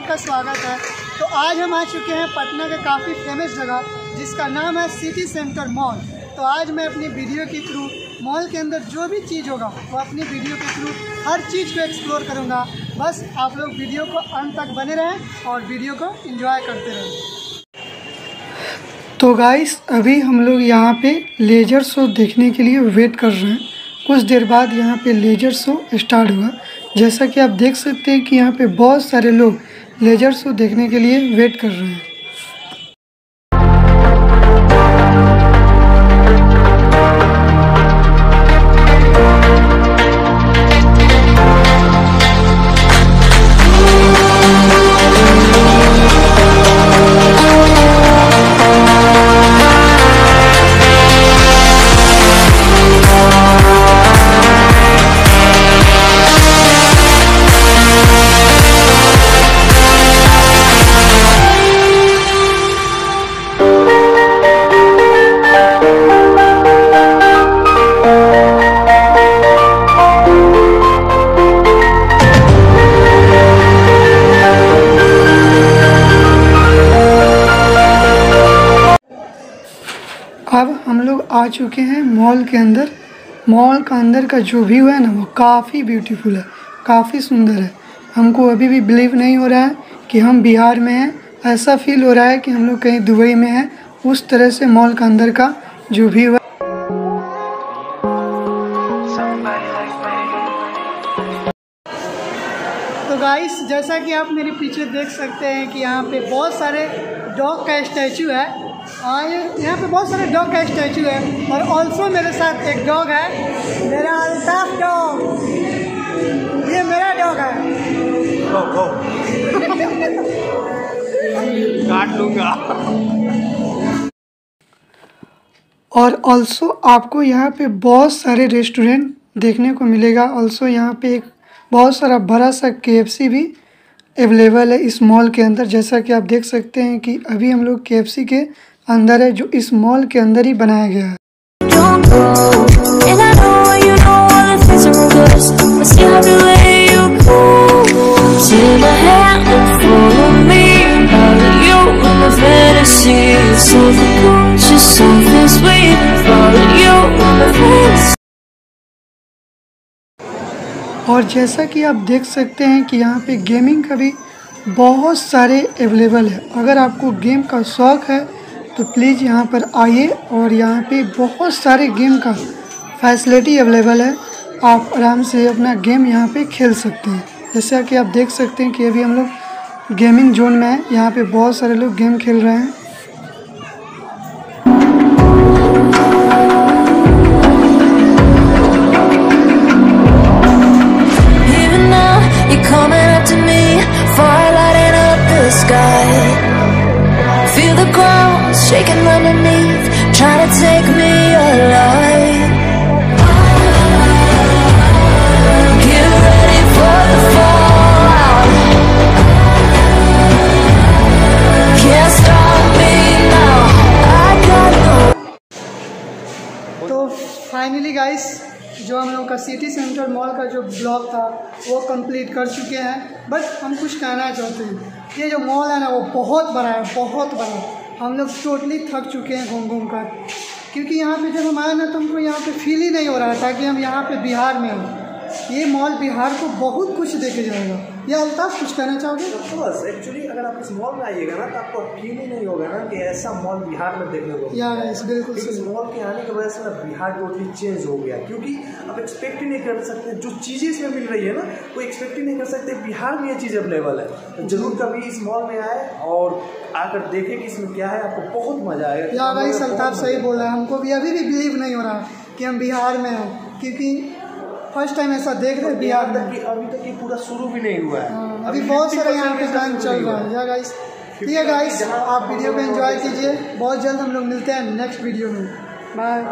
का स्वागत है। तो आज हम आ चुके हैं पटना के काफ़ी फ़ेमस जगह, जिसका नाम है सिटी सेंटर मॉल तो आज मैं अपनी वीडियो के थ्रू मॉल के अंदर जो भी चीज़ होगा, वो अपनी वीडियो के थ्रू हर चीज़ को एक्सप्लोर करूँगा। बस आप लोग वीडियो को अंत तक बने रहें और वीडियो को एंजॉय करते रहें। तो गाइस अभी हम लोग यहाँ पे लेजर शो देखने के लिए वेट कर रहे हैं। कुछ देर बाद यहाँ पे लेजर शो स्टार्ट हुआ। जैसा कि आप देख सकते हैं कि यहाँ पे बहुत सारे लोग लेजर शो देखने के लिए वेट कर रहे हैं। हम लोग आ चुके हैं मॉल के अंदर। मॉल का अंदर का जो व्यू है ना, वो काफ़ी ब्यूटीफुल है, काफ़ी सुंदर है। हमको अभी भी बिलीव नहीं हो रहा है कि हम बिहार में हैं। ऐसा फील हो रहा है कि हम लोग कहीं दुबई में हैं। उस तरह से मॉल का अंदर का जो व्यू है तो गाइस जैसा कि आप मेरे पीछे देख सकते हैं कि यहाँ पे बहुत सारे डॉग का स्टैचू है। और यहाँ पे बहुत सारे डॉग का स्टैचू है और ऑल्सो मेरे साथ एक डॉग है मेरा अल्ताफ डॉग ये मेरा डॉग है। काट लूँगा। और ऑल्सो आपको यहाँ पे बहुत सारे रेस्टोरेंट देखने को मिलेगा। ऑल्सो यहाँ पे एक बहुत सारा बड़ा सा के भी अवेलेबल है इस मॉल के अंदर। जैसा कि आप देख सकते हैं कि अभी हम लोग के के अंदर है, जो इस मॉल के अंदर ही बनाया गया और जैसा कि आप देख सकते हैं कि यहाँ पे गेमिंग का भी बहुत सारे अवेलेबल है। अगर आपको गेम का शौक़ है तो प्लीज़ यहाँ पर आइए और यहाँ पे बहुत सारे गेम का फैसिलिटी अवेलेबल है। आप आराम से अपना गेम यहाँ पे खेल सकते हैं। जैसा कि आप देख सकते हैं कि अभी हम लोग गेमिंग जोन में हैं। यहाँ पे बहुत सारे लोग गेम खेल रहे हैं। shaking underneath, trying to take me alive. Finally guys तो जो हम लोग का सिटी सेंटर मॉल का जो ब्लॉग था वो कंप्लीट कर चुके हैं। बस हम कुछ कहना चाहते हैं। ये जो मॉल है ना वो बहुत बड़ा है बहुत बड़ा है। हम लोग टोटली थक चुके हैं घूम घूम कर। क्योंकि यहाँ पे जब हम आए ना तो हमको यहाँ पे फील ही नहीं हो रहा था कि हम यहाँ पे बिहार में हैं। ये मॉल बिहार को बहुत कुछ देके जाएगा। ये अल्ताफ कुछ कहना चाहोगे? बस एक्चुअली अगर आप इस मॉल में आइएगा ना तो आपको फील ही नहीं होगा ना कि ऐसा मॉल बिहार में देखने को या गाइस बिल्कुल इस मॉल के आने की वजह से ना बिहार टोटली चेंज हो गया। क्योंकि आप एक्सपेक्ट ही नहीं कर सकते जो चीज़ें इसमें मिल रही है ना वो एक्सपेक्ट ही नहीं कर सकते बिहार में ये चीज़ अवेलेबल है। तो ज़रूर कभी इस मॉल में आए और आकर देखें कि इसमें क्या है आपको बहुत मज़ा आएगा। या भाई मज़ा सही। बोल रहा है हमको भी अभी भी बिलीव नहीं हो रहा कि हम बिहार में हैं क्योंकि फ़र्स्ट टाइम ऐसा देख रहे हैं बिहार में। अभी तक ये पूरा शुरू भी नहीं हुआ है। हाँ, अभी बहुत सारे यहाँ पे 50% काम चल रहा है। या गाइस ठीक है गाइस आप वीडियो को एंजॉय कीजिए। बहुत जल्द हम लोग मिलते हैं नेक्स्ट वीडियो में। बाय